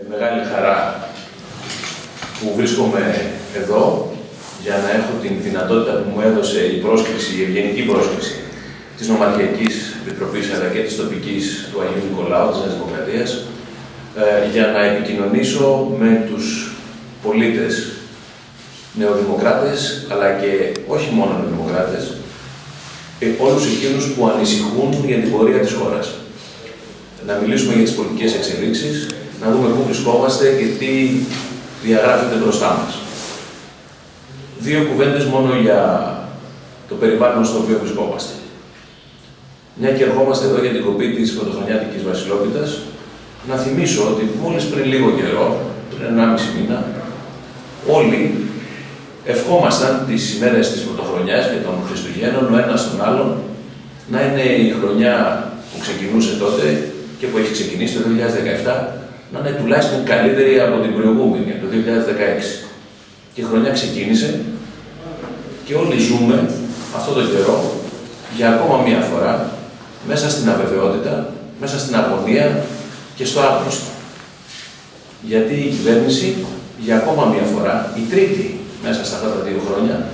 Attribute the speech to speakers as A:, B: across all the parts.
A: Ε, μεγάλη χαρά που βρίσκομαι εδώ για να έχω την δυνατότητα που μου έδωσε η πρόσκληση, η ευγενική πρόσκληση της Νομαρχιακής Επιτροπής αλλά και της τοπικής του Αγίου Νικολάου της Νέας Δημοκρατίας ε, για να επικοινωνήσω με τους πολίτες νεοδημοκράτες αλλά και όχι μόνο νεοδημοκράτες ε, όλους εκείνους που ανησυχούν για την πορεία της χώρας. Να μιλήσουμε για τις πολιτικές εξελίξεις, να δούμε πού βρισκόμαστε και τι διαγράφεται μπροστά μας. Δύο κουβέντες μόνο για το περιβάλλον στο οποίο βρισκόμαστε. Μια και ερχόμαστε εδώ για την κοπή της πρωτοχρονιάτικης βασιλόπιτας, να θυμίσω ότι μόλις πριν λίγο καιρό, πριν 1,5 μήνα, όλοι ευχόμασταν τις ημέρες της πρωτοχρονιάς και των Χριστουγέννων ο ένας τον άλλον να είναι η χρονιά που ξεκινούσε τότε και που έχει ξεκινήσει το 2017 να είναι τουλάχιστον καλύτερη από την προηγούμενη, το 2016. Και η χρονιά ξεκίνησε και όλοι ζούμε αυτό το καιρό για ακόμα μία φορά μέσα στην αβεβαιότητα, μέσα στην αγωνία και στο άγνωστο. Γιατί η κυβέρνηση για ακόμα μία φορά, η τρίτη μέσα στα αυτά τα δύο χρόνια,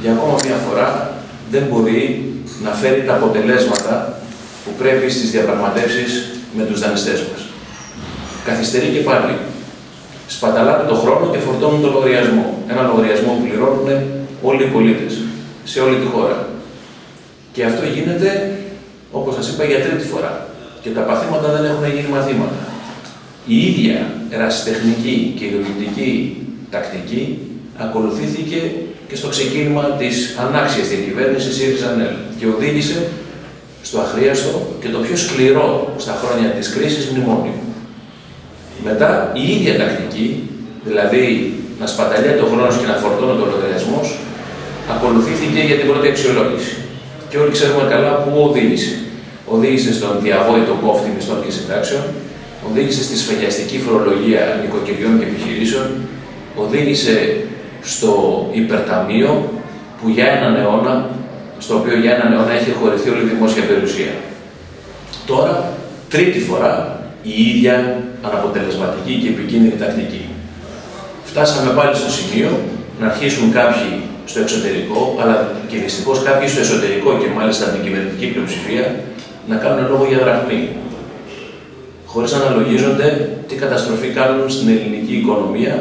A: για ακόμα μία φορά δεν μπορεί να φέρει τα αποτελέσματα που πρέπει στις διαπραγματεύσεις με τους δανειστές μας. Καθυστερεί και πάλι. Σπαταλάτε το χρόνο και φορτώνουν το λογαριασμό. Ένα λογαριασμό που πληρώνουν όλοι οι πολίτες, σε όλη τη χώρα. Και αυτό γίνεται, όπως σας είπα, για τρίτη φορά. Και τα παθήματα δεν έχουν γίνει μαθήματα. Η ίδια ερασιτεχνική και ιδεολογική τακτική ακολουθήθηκε και στο ξεκίνημα της ανάξιας διακυβέρνησης ΣΥΡΙΖΑ-ΝΕΛ και οδήγησε στο αχρίαστο και το πιο σκληρό στα χρόνια της κρίσης μνημόνιο. Μετά η ίδια τακτική, δηλαδή να σπαταλιέται ο χρόνος και να φορτώνεται ο λογαριασμό, ακολουθήθηκε για την πρώτη αξιολόγηση. Και όλοι ξέρουμε καλά πού οδήγησε. Οδήγησε στον διαβόητο κόφτη μισθών και συντάξεων, οδήγησε στη σφαγιαστική φορολογία νοικοκυριών και επιχειρήσεων, οδήγησε στο υπερταμείο που για έναν αιώνα, στο οποίο για έναν αιώνα έχει χωριθεί όλη η δημόσια περιουσία. Τώρα, τρίτη φορά, η ίδια αναποτελεσματική και επικίνδυνη τακτική. Φτάσαμε πάλι στο σημείο να αρχίσουν κάποιοι στο εξωτερικό, αλλά και δυστυχώς κάποιοι στο εσωτερικό και μάλιστα την κυβερνητική πλειοψηφία, να κάνουν λόγο για δραχμή. Χωρίς να αναλογίζονται τι καταστροφή κάνουν στην ελληνική οικονομία,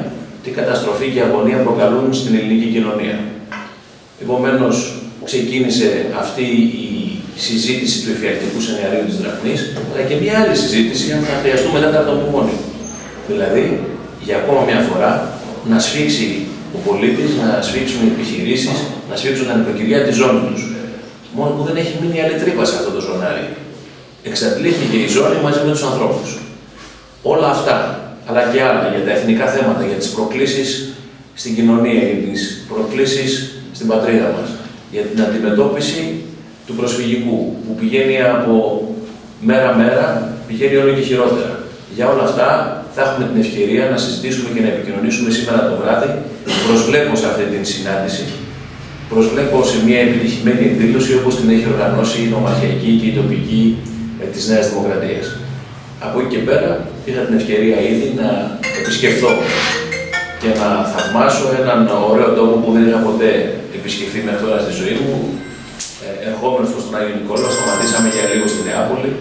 A: τι καταστροφή και αγωνία προκαλούν στην ελληνική κοινωνία. Επομένως, ξεκίνησε αυτή η συζήτηση του εφιαλτικού σενάριου της δραχμής, αλλά και μια άλλη συζήτηση αν θα χρειαστούμε μετά από το μνημόνιο. Δηλαδή, για ακόμα μια φορά, να σφίξει ο πολίτης, να σφίξουν οι επιχειρήσεις, να σφίξουν τα νοικοκυριά της ζώνης τους. Μόνο που δεν έχει μείνει άλλη τρύπα σε αυτό το ζωνάρι. Εξαντλήθηκε η ζώνη μαζί με τους ανθρώπους. Όλα αυτά, αλλά και άλλα για τα εθνικά θέματα, για τις προκλήσεις στην κοινωνία, για τις προκλήσεις στην πατρίδα μας, για την αντιμετώπιση του προσφυγικού, που πηγαίνει από μέρα-μέρα, πηγαίνει όλο και χειρότερα. Για όλα αυτά θα έχουμε την ευκαιρία να συζητήσουμε και να επικοινωνήσουμε σήμερα το βράδυ. Προσβλέπω σε αυτή την συνάντηση. Προσβλέπω σε μια επιτυχημένη εκδήλωση όπως την έχει οργανώσει η νομαρχιακή και η τοπική ε, της Νέας Δημοκρατίας. Από εκεί και πέρα είχα την ευκαιρία ήδη να επισκεφθώ και να θαυμάσω έναν ωραίο τόπο που δεν είχα ποτέ επισκεφθεί μέχρι τώρα στη ζωή μου, ερχόμενος προς τον Άγιο Νικόλαο, σταματήσαμε για λίγο στη Νεάπολη,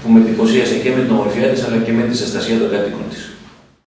A: που με εντυπωσίασε και με την ομορφιά της, αλλά και με τη ζεστασία των κατοίκων της.